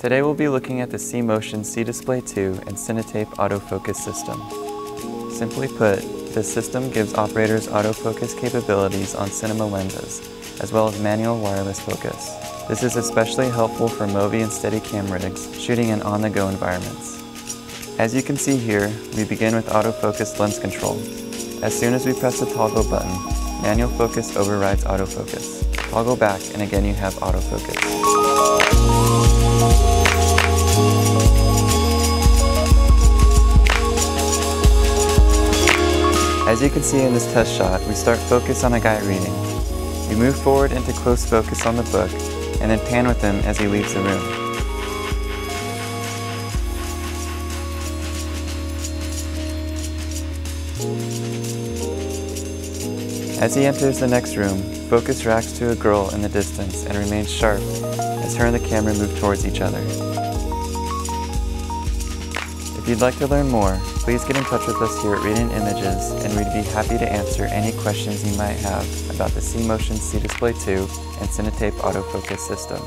Today we'll be looking at the C-Motion C-Display 2 and Cinetape autofocus system. Simply put, this system gives operators autofocus capabilities on cinema lenses, as well as manual wireless focus. This is especially helpful for Movi and Steadicam rigs shooting in on-the-go environments. As you can see here, we begin with autofocus lens control. As soon as we press the toggle button, manual focus overrides autofocus. Toggle back and again you have autofocus. As you can see in this test shot, we start focus on a guy reading. We move forward into close focus on the book, and then pan with him as he leaves the room. As he enters the next room, focus racks to a girl in the distance and remains sharp as her and the camera move towards each other. If you'd like to learn more, please get in touch with us here at Radiant Images and we'd be happy to answer any questions you might have about the C-Motion C-Display 2 and Cinetape autofocus system.